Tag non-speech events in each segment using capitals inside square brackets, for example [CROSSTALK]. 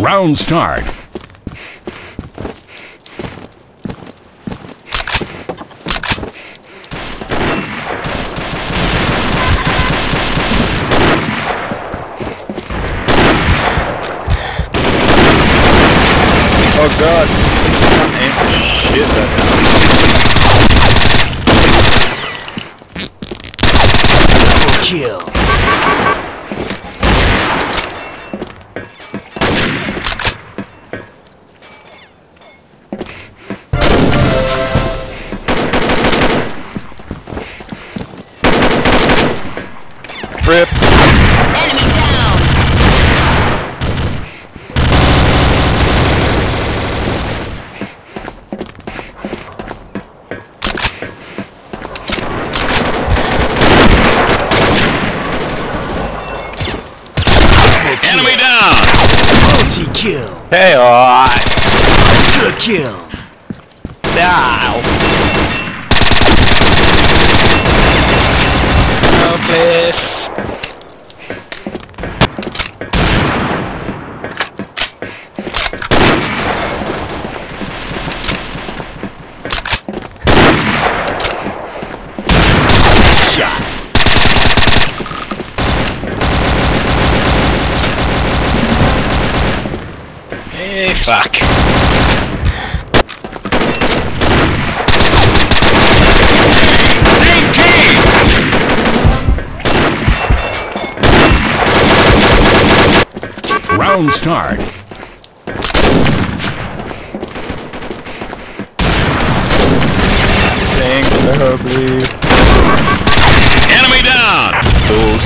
Round start. Oh god. Shit that Kill. Rip. Enemy down. Enemy down. Multi kill. Chaos. Good kill. Now. Oh, please. Shot. Hey, fuck. Same team. Round start. Dang terribly. Enemy down. Duels.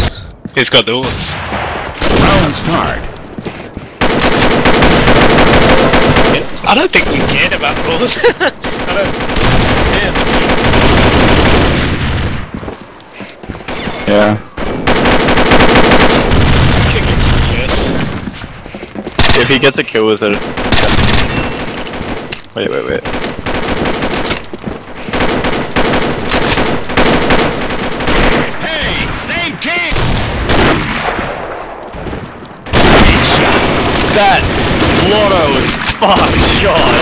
He's got duels. Round start. I don't think we cared about rules. [LAUGHS] I don't. Yeah, Yeah. yes. If he gets a kill with it. Wait, wait, wait. Hey, same team. That lotto is fuck shot.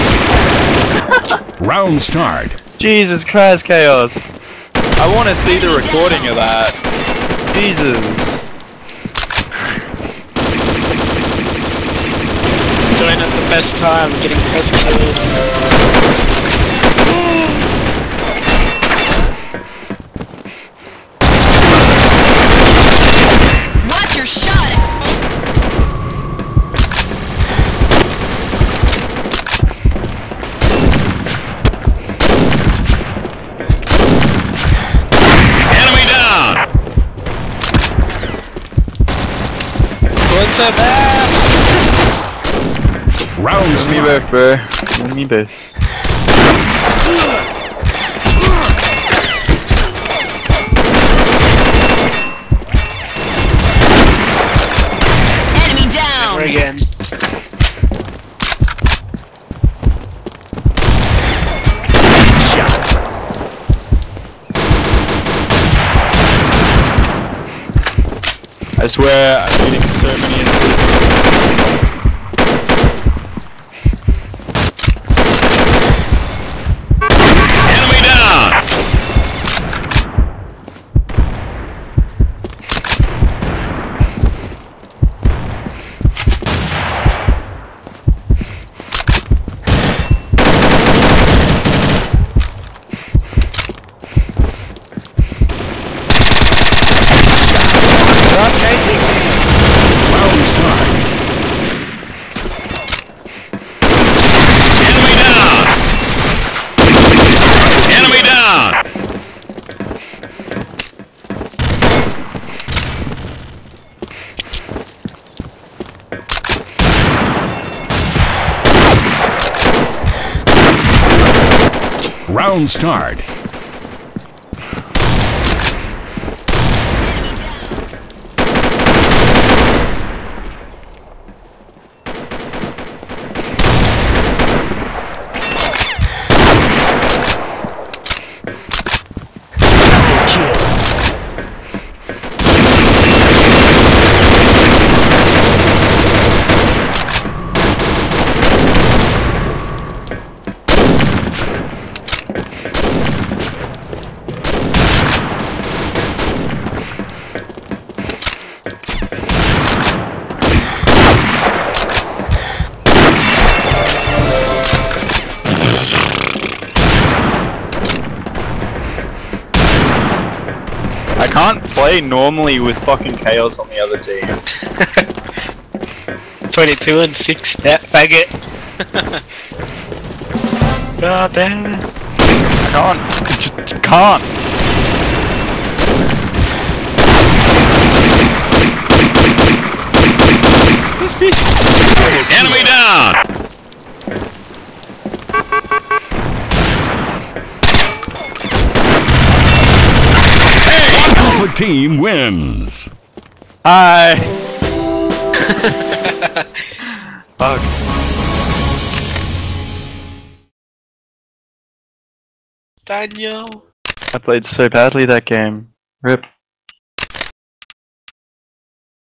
[LAUGHS] Round start. Jesus Christ, Chaos. I want to see the recording of that. Jesus. Join at the best time, getting best kills. Watch your shot. Enemy down. What's up, man? Round Give me start. back, hmm. I swear, I'm getting so many assists. Enemy down. Stop chasing me. Round start. Enemy down. Enemy down. Round start. Play normally with fucking chaos on the other team. [LAUGHS] 22 and 6, that faggot. [LAUGHS] God damn it. Can't. Just can't. Enemy down. Alpha team wins. Hi. [LAUGHS] Fuck. Daniel. I played so badly that game. Rip.